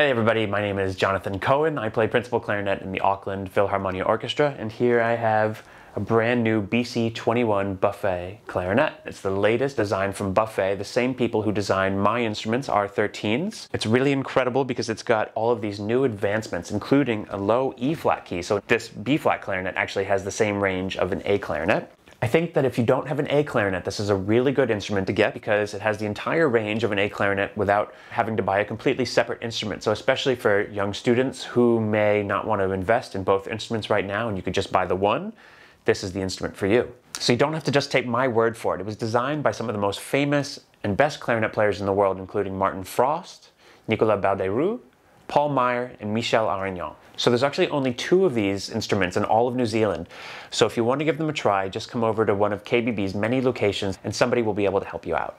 Hey everybody, my name is Jonathan Cohen. I play principal clarinet in the Auckland Philharmonia Orchestra, and here I have a brand new BC21 Buffet clarinet. It's the latest design from Buffet, the same people who designed my instruments, R13s. It's really incredible because it's got all of these new advancements, including a low E flat key. So this B flat clarinet actually has the same range of an A clarinet. I think that if you don't have an A clarinet, this is a really good instrument to get because it has the entire range of an A clarinet without having to buy a completely separate instrument. So especially for young students who may not want to invest in both instruments right now and you could just buy the one, this is the instrument for you. So you don't have to just take my word for it. It was designed by some of the most famous and best clarinet players in the world, including Martin Frost, Nicolas Baldeyrou, Paul Meyer, and Michel Arrignon. So there's actually only two of these instruments in all of New Zealand. So if you want to give them a try, just come over to one of KBB's many locations and somebody will be able to help you out.